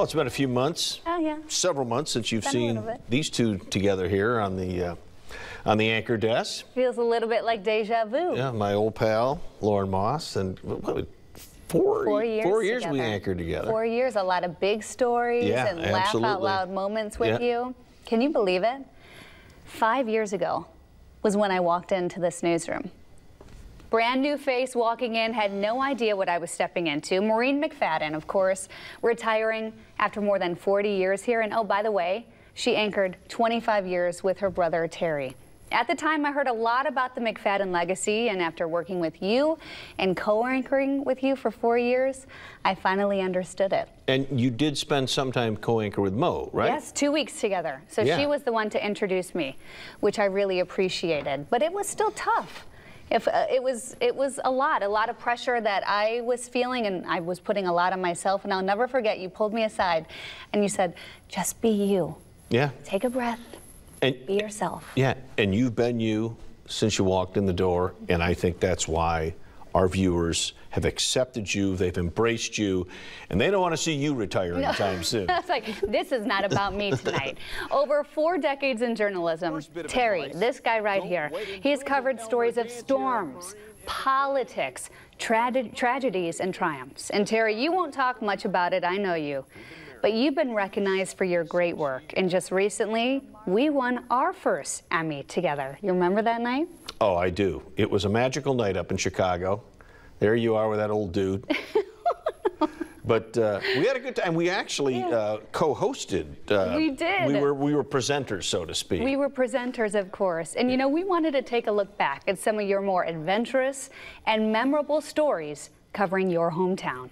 Well, it's been a few months. Oh, yeah. Several months since you've seen these two together here on the uh, on the anchor desk. Feels a little bit like deja vu. Yeah, my old pal Lauren Moss, and what, four Four years. four years we anchored together. Four years, a lot of big stories Yeah, and laugh out loud moments with Yeah. you. Can you believe it? Five years ago was when I walked into this newsroom. Brand new face walking in, had no idea what I was stepping into. Maureen McFadden, of course, retiring after more than 40 years here. And oh, by the way, she anchored 25 years with her brother Terry. At the time, I heard a lot about the McFadden legacy, and after working with you and co anchoring with you for four years, I finally understood it. And you did spend some time co-anchor with Mo, right? Yes, two weeks together. So Yeah. she was the one to introduce me, which I really appreciated. But it was still tough. If uh, it was, it was a lot, a lot of pressure that I was feeling, and I was putting a lot on myself. And I'll never forget. You pulled me aside, and you said, "Just be you. Yeah. Take a breath. And Be yourself." yeah, and you've been you since you walked in the door, and I think that's why our viewers have accepted you, they've embraced you, and they don't want to see you retire anytime soon. It's like, this is not about me tonight. Over four decades in journalism, Terry, this guy right here, he has covered stories of storms, politics, trage- tragedies, and triumphs. And Terry, you won't talk much about it, I know you. But you've been recognized for your great work. And just recently, we won our first Emmy together. You remember that night? Oh, I do. It was a magical night up in Chicago. There you are with that old dude. but uh, we had a good time. We actually uh, co-hosted. Uh, We did. We were we were presenters, so to speak. We were presenters, of course. And you know, we wanted to take a look back at some of your more adventurous and memorable stories covering your hometown.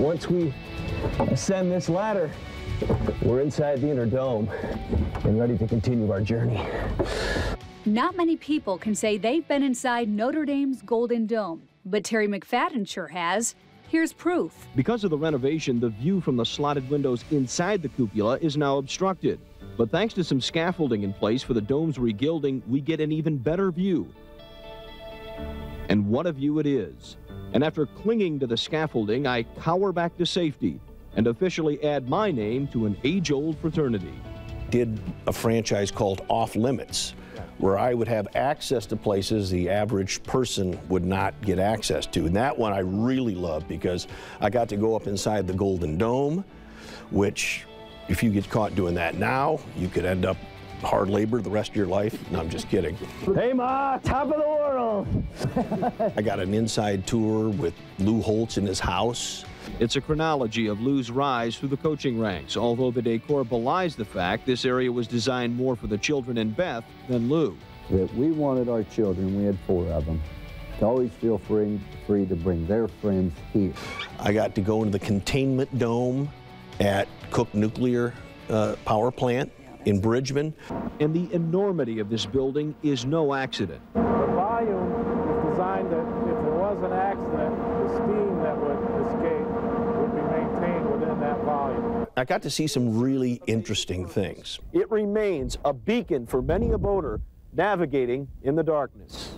Once we ascend this ladder, we're inside the inner dome and ready to continue our journey. Not many people can say they've been inside Notre Dame's Golden Dome, but Terry McFadden sure has. Here's proof. Because of the renovation, the view from the slotted windows inside the cupola is now obstructed. But thanks to some scaffolding in place for the dome's regilding, we get an even better view. And what a view it is. And after clinging to the scaffolding, I cower back to safety and officially add my name to an age-old fraternity. did a franchise called Off Limits, where I would have access to places the average person would not get access to. And that one I really loved because I got to go up inside the Golden Dome, which, if you get caught doing that now, you could end up hard labor the rest of your life. No, I'm just kidding. Hey, Ma, top of the world. I got an inside tour with Lou Holtz in his house. It's a chronology of Lou's rise through the coaching ranks, although the decor belies the fact this area was designed more for the children and Beth than Lou. that we wanted our children, we had four of them, to always feel free, free to bring their friends here. I got to go into the containment dome at Cook Nuclear uh, Power Plant in Bridgman. And the enormity of this building is no accident. The volume is designed that if there was an accident, the steam that would escape would be maintained within that volume. I got to see some really interesting things. It remains a beacon for many a boater navigating in the darkness.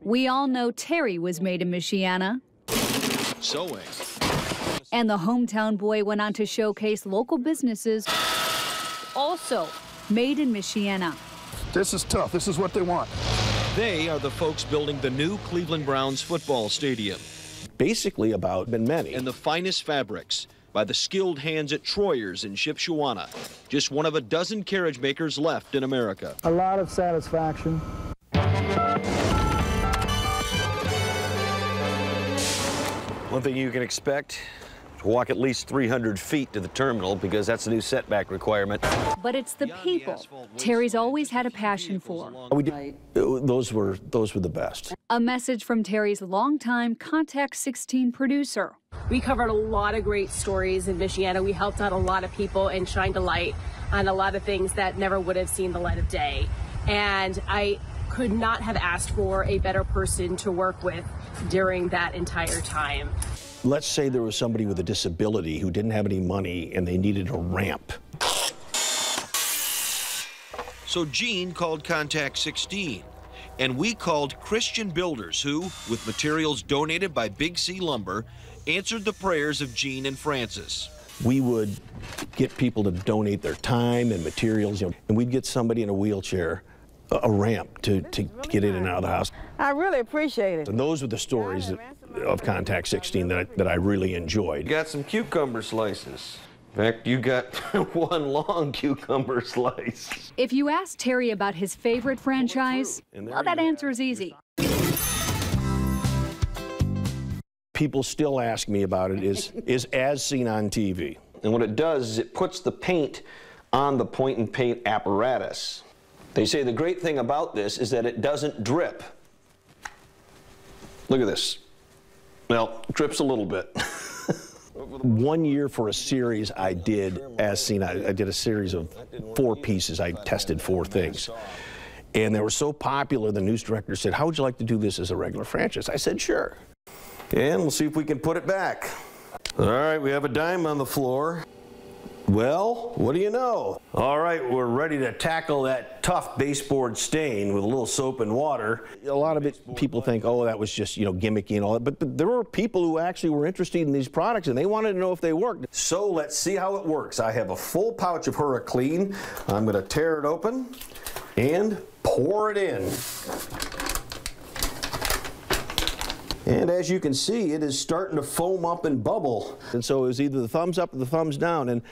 We all know Terry was made in Michiana, Sewing. And the hometown boy went on to showcase local businesses also made in Michiana. This is tough. This is what they want. They are the folks building the new Cleveland Browns football stadium Basically about been many. and the finest fabrics by the skilled hands at Troyer's in Shipshewana, just one of a dozen carriage makers left in America. A lot of satisfaction. One thing you can expect to walk at least 300 feet to the terminal because that's the new setback requirement. But it's the people Terry's always had a passion for. We did, uh, those were those were the best. A message from Terry's longtime Contact 16 producer. We covered a lot of great stories in Michiana. We helped out a lot of people and shined a light on a lot of things that never would have seen the light of day. And I could not have asked for a better person to work with during that entire time. Let's say there was somebody with a disability who didn't have any money and they needed a ramp. So Gene called Contact 16, and we called Christian Builders, who, with materials donated by Big C Lumber, answered the prayers of Gene and Francis. We would get people to donate their time and materials, you know, and we'd get somebody in a wheelchair a, a ramp to, to, to get in and out of the house. I really appreciate it. And those were the stories that, of Contact 16 that I, that I really enjoyed. You got some cucumber slices. In fact, you got one long cucumber slice. If you ask Terry about his favorite franchise, well, that answer is easy. People still ask me about it is, is as seen on TV. And what it does is it puts the paint on the point and paint apparatus. They say the great thing about this is that it doesn't drip. Look at this. Well, drips a little bit. One year for a series I did as seen, I, I did a series of four pieces. I tested four things. And they were so popular, the news director said, How would you like to do this as a regular franchise? I said, Sure. And we'll see if we can put it back. All right, we have a dime on the floor. Well, what do you know? All right, we're ready to tackle that tough baseboard stain with a little soap and water. A lot of it, people think, oh, that was just, you know, gimmicky and all that. But, but there were people who actually were interested in these products and they wanted to know if they worked. So let's see how it works. I have a full pouch of Hurriclean. I'm going to tear it open and pour it in. And as you can see, it is starting to foam up and bubble. And so it was either the thumbs up or the thumbs down. And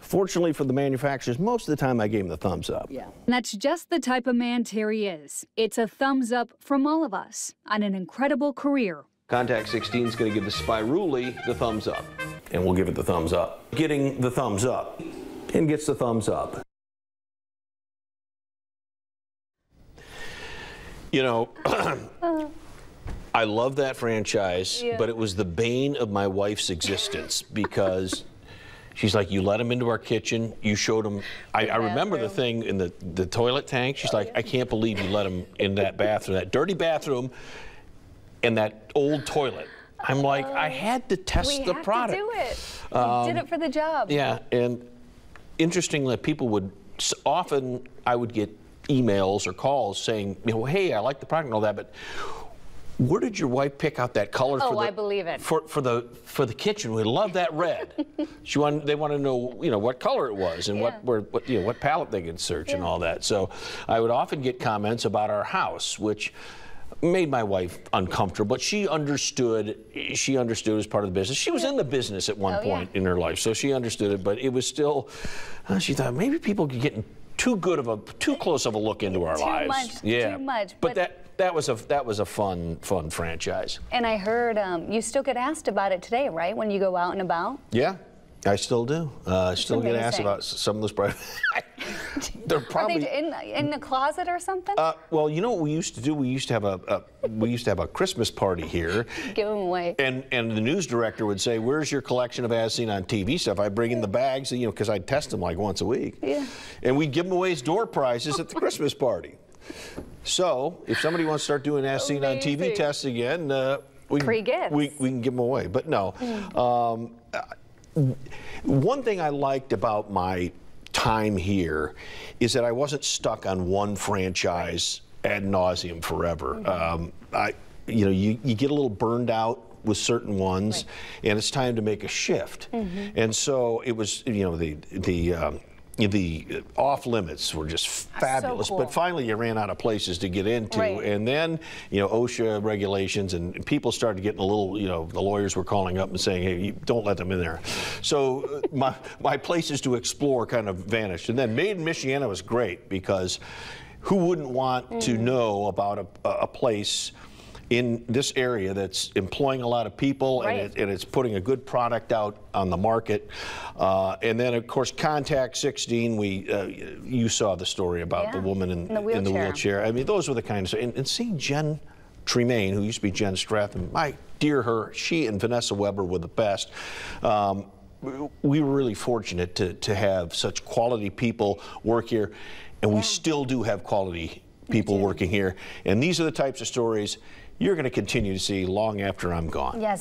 fortunately for the manufacturers, most of the time I gave them the thumbs up. Yeah. And that's just the type of man Terry is. It's a thumbs up from all of us on an incredible career. Contact 16 is going to give the Spirooli the thumbs up. And we'll give it the thumbs up. Getting the thumbs up and gets the thumbs up. You know, I love that franchise, Yeah. but it was the bane of my wife's existence because she's like, you let him into our kitchen, you showed him. I, I remember the thing in the, the toilet tank. She's like, I can't believe you let him in that bathroom, that dirty bathroom, and that old toilet. I'm like, I had to test we the have product. to do it. We Um, did it for the job. Yeah, and interestingly, people would often I would get emails or calls saying, you know, hey, I like the product and all that, but where did your wife pick out that color Oh, for the I believe it. for for the for the kitchen? We love that red. she want they want to know you know what color it was and Yeah. what where what you know what palette they could search and all that. So I would often get comments about our house, which made my wife uncomfortable, but she understood. She understood as part of the business. She was in the business at one Oh, yeah. point in her life, so she understood it. But it was still. uh, she thought maybe people could get too good of a too close of a look into our Too lives. much, yeah, too much, But, but- that that was a that was a fun fun franchise. And I heard um, you still get asked about it today, right? When you go out and about. Yeah. I still do. Uh, I still get asked about some of those products. They're probably. they in in the closet or something? Uh, well, you know what we used to do? We used to have a, a we used to have a Christmas party here, Give them away. and and the news director would say, "Where's your collection of as seen on TV stuff?" I bring in the bags, you know, because I'd test them like once a week. Yeah. And we'd give them away as door prizes at the Christmas party. So if somebody wants to start doing as seen on TV tests again, uh, we Free we we can give them away. But no. Um, one thing I liked about my time here is that I wasn't stuck on one franchise ad nauseum forever. Um, I, you know, you, you get a little burned out with certain ones, and it's time to make a shift. And so it was, you know, the the um, the off limits were just fabulous. cool. But finally, you ran out of places to get into, Right. and then you know OSHA regulations and people started getting a little. You know, the lawyers were calling up and saying, "Hey, you don't let them in there." So uh, my my places to explore kind of vanished. And then Made in Michiana was great because who wouldn't want to know about a, a place? In this area that's employing a lot of people Right. and, it, and it's putting a good product out on the market. Uh, and then, of course, Contact 16, we, uh, you saw the story about the woman in, in the wheelchair. wheelchair. I mean, those were the kinds of, and, and seeing Jen Tremaine, who used to be Jen Stratham, my dear her, she and Vanessa Weber were the best. Um, we were really fortunate to, to have such quality people work here, and we still do have quality people working here. And these are the types of stories you're going to continue to see long after I'm gone. Yes.